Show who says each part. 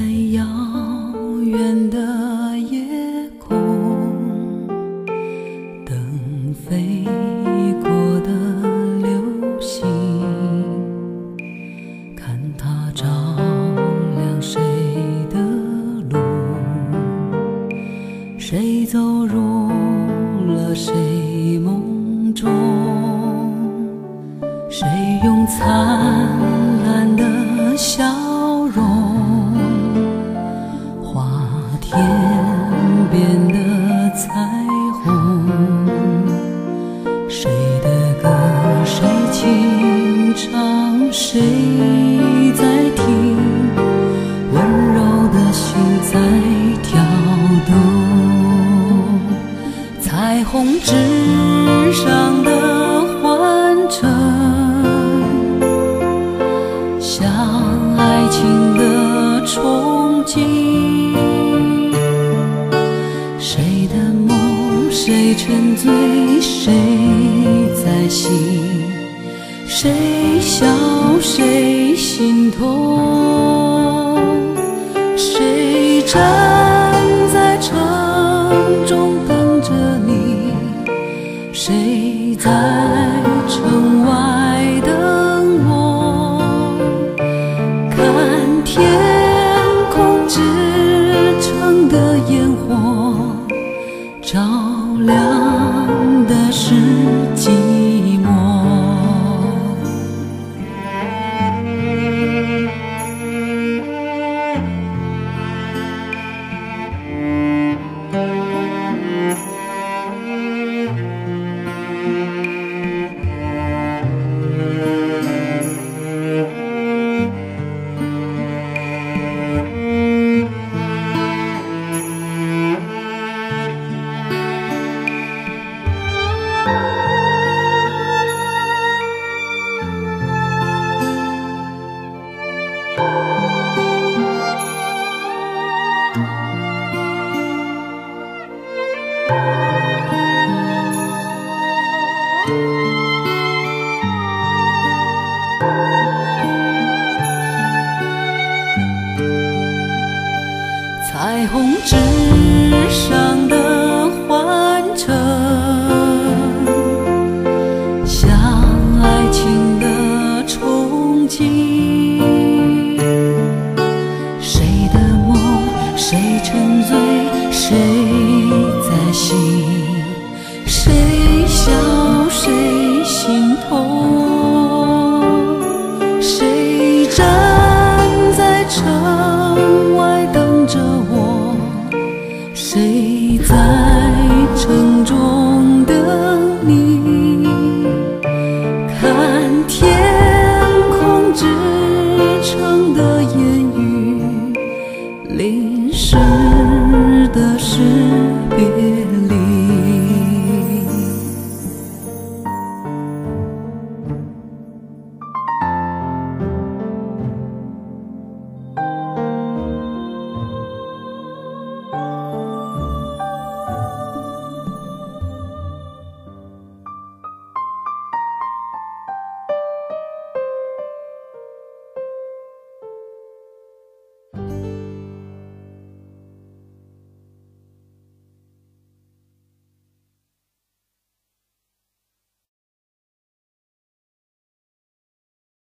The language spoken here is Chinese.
Speaker 1: 在遥远的夜空等飞过的流星？看它照亮谁的路？谁走入了谁梦中？谁用灿烂的笑天边的彩虹？谁的歌谁轻唱？谁在听？温柔的心在跳动。彩虹之上的梦，谁沉醉，谁在醒？谁笑，谁心痛？谁站在城中等着你？谁在照亮的是寂彩虹之上的欢晨，沉醉，谁在醒？谁笑，谁心痛？